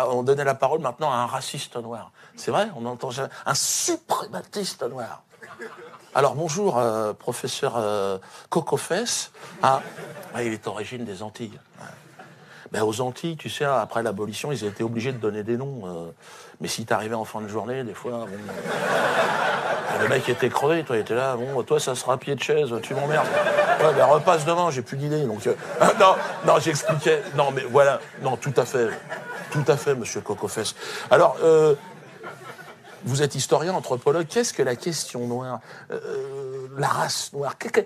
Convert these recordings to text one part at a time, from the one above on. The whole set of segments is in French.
Ah, on donnait la parole maintenant à un raciste noir. C'est vrai, on entend jamais. Un suprématiste noir. Alors bonjour, euh, professeur euh. Ah, il est origine des Antilles. Ben, aux Antilles, tu sais, après l'abolition, ils étaient obligés de donner des noms. euh, mais si t'arrivais en fin de journée, des fois, euh, le mec était crevé, toi, il était là, bon, toi, ça sera pied de chaise, tu m'emmerdes. Ouais, ben, repasse demain, j'ai plus d'idée. Donc, non, non, j'expliquais. Non, mais voilà, non, tout à fait. Tout à fait, monsieur Cocofès. Alors, euh, vous êtes historien, anthropologue. Qu'est-ce que la question noire Euh, La race noire? Que-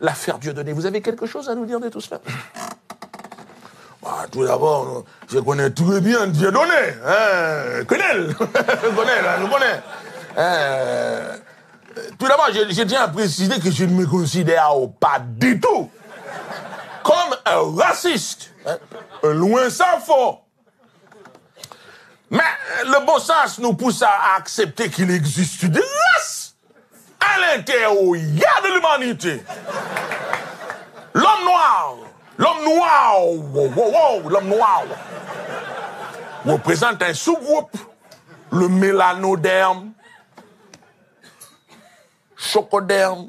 L'affaire Dieudonné? Vous avez quelque chose à nous dire de tout cela? Tout d'abord, je connais très bien Dieudonné. Hein, connais, connais, je connais. Euh, tout d'abord, je, tiens à préciser que je ne me considère pas du tout comme un raciste. hein. Loin s'en faut. Mais le bon sens nous pousse à accepter qu'il existe des races à l'intérieur. De l'humanité. L'homme noir, l'homme noir, wow, wow, l'homme noir, représente un sous-groupe, le mélanoderme, chocoderme,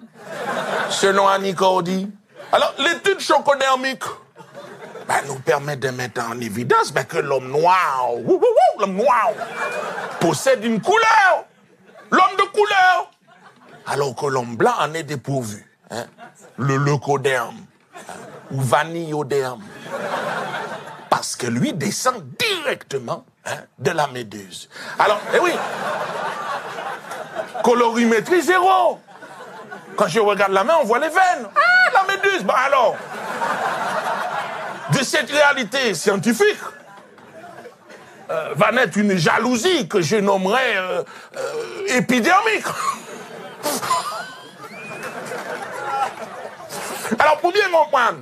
selon Annie Cordy. Alors, l'étude chocodermique ben, nous permet de mettre en évidence ben, que l'homme noir, l'homme noir, possède une couleur, l'homme de couleur, alors que l'homme blanc en est dépourvu. hein. Le leucoderme ou vanilloderme. Parce que lui descend directement hein, de la méduse. Alors, eh oui, colorimétrie zéro. Quand je regarde la main, on voit les veines. Ah, la méduse. Bah alors, de cette réalité scientifique euh, va naître une jalousie que je nommerais euh, euh, épidermique. Alors, pour bien comprendre,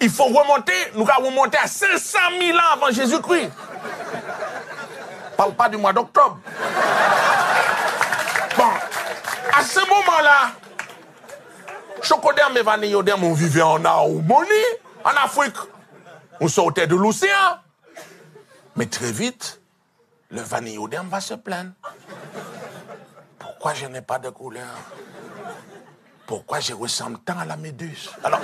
il faut remonter, nous allons remonter à 500 000 ans avant Jésus-Christ. Parle pas du mois d'octobre. Bon, à ce moment-là, Chocoderme et Vanilloderme, on vivait en harmonie en Afrique. On sortait de l'océan. Mais très vite, le Vanilloderme va se plaindre. Pourquoi je n'ai pas de couleur? Pourquoi je ressemble tant à la méduse? Alors,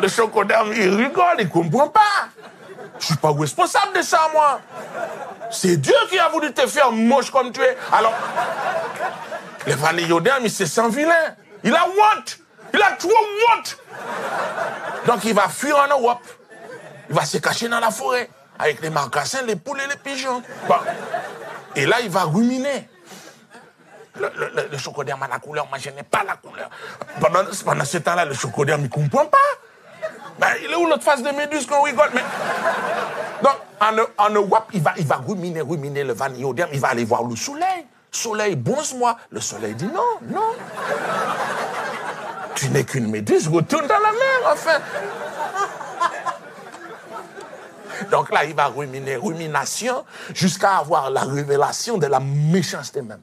le chocoderme, il rigole, il comprend pas. Je suis pas responsable de ça, moi. C'est Dieu qui a voulu te faire moche comme tu es. Alors, le vanilloderme, il se sent vilain. Il a honte. Il a trop honte. Donc, il va fuir en Europe. Il va se cacher dans la forêt avec les marcassins, les poules et les pigeons. Et là, il va ruminer. Le, le, le- chocoderme a la couleur, moi je n'ai pas la couleur. Pendant, pendant ce temps-là, le chocoderme, il ne comprend pas. Ben, il est où l'autre face de méduse qu'on rigole. Donc, en, en il va, il va ruminer, ruminer le vanilloderme, il va aller voir le soleil. Soleil, bonce-moi. Le soleil dit non, non. Tu n'es qu'une méduse, retourne dans la mer, enfin. Donc là, il va ruminer, rumination, jusqu'à avoir la révélation de la méchanceté même.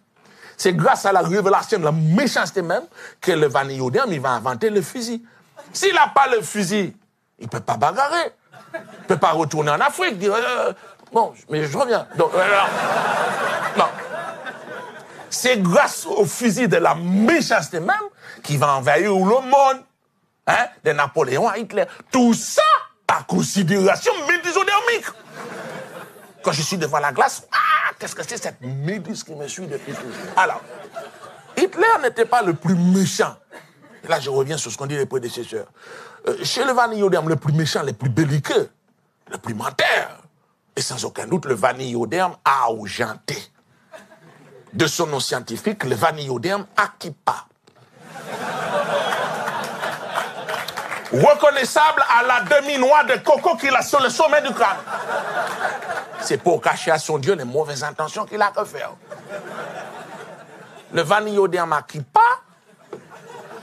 C'est grâce à la révélation de la méchanceté même que le vanilloderme, il va inventer le fusil. S'il n'a pas le fusil, il ne peut pas bagarrer. Il ne peut pas retourner en Afrique, dire, euh, bon, mais je reviens. Donc, euh, non. C'est grâce au fusil de la méchanceté même qu'il va envahir le monde. Hein, de Napoléon à Hitler. Tout ça par considération médusodermique. Quand je suis devant la glace, ah, qu'est-ce que c'est cette méduse qui me suit depuis toujours? Alors, Hitler n'était pas le plus méchant. Et là, je reviens sur ce qu'ont dit les prédécesseurs. Euh, chez le vanilloderme, le plus méchant, le plus belliqueux, le plus menteur, et sans aucun doute le vanilloderme argenté. De son nom scientifique, le vanilloderme akipa. Reconnaissable à la demi-noix de coco qu'il a sur le sommet du crâne. C'est pour cacher à son Dieu les mauvaises intentions qu'il a que faire. Le vanilloderme akipa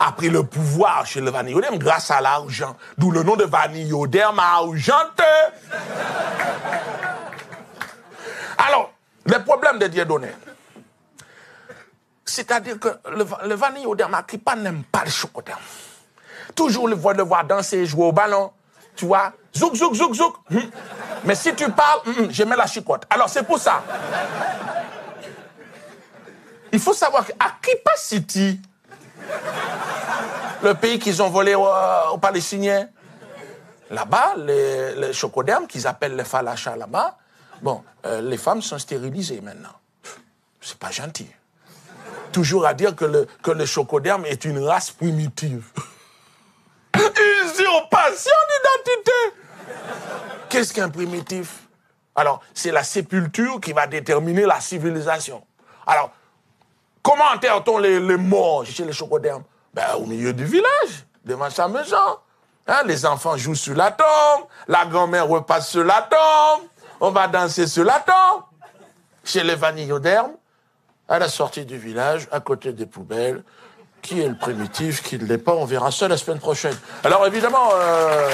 a pris le pouvoir chez le vanilloderme grâce à l'argent. D'où le nom de vanilloderme argenté. Alors, le problème de Dieudonné, c'est-à-dire que le, le vanilloderme akipa n'aime pas le chocoderme. Toujours le voir, le voir danser, jouer au ballon. Tu vois, zouk, zouk, zouk, zouk. Hum. Mais si tu parles, hum, hum, je mets la chicotte. Alors c'est pour ça. Il faut savoir qu'à Kripa City, le pays qu'ils ont volé aux, Palestiniens, là-bas, les, les chocodermes qu'ils appellent les falachas là-bas, bon, euh, les femmes sont stérilisées maintenant. C'est pas gentil. Toujours à dire que le, que le chocoderme est une race primitive. Usurpation d'identité Qu'est-ce qu'un primitif? Alors, c'est la sépulture qui va déterminer la civilisation. Alors, comment enterre-t-on les, morts chez les chocodermes? Ben, Au milieu du village, devant sa maison. Hein, les enfants jouent sur la tombe, la grand-mère repasse sur la tombe, on va danser sur la tombe. Chez les vanillodermes, à la sortie du village, à côté des poubelles, qui est le primitif, qui ne l'est pas, on verra ça la semaine prochaine. Alors évidemment... Euh,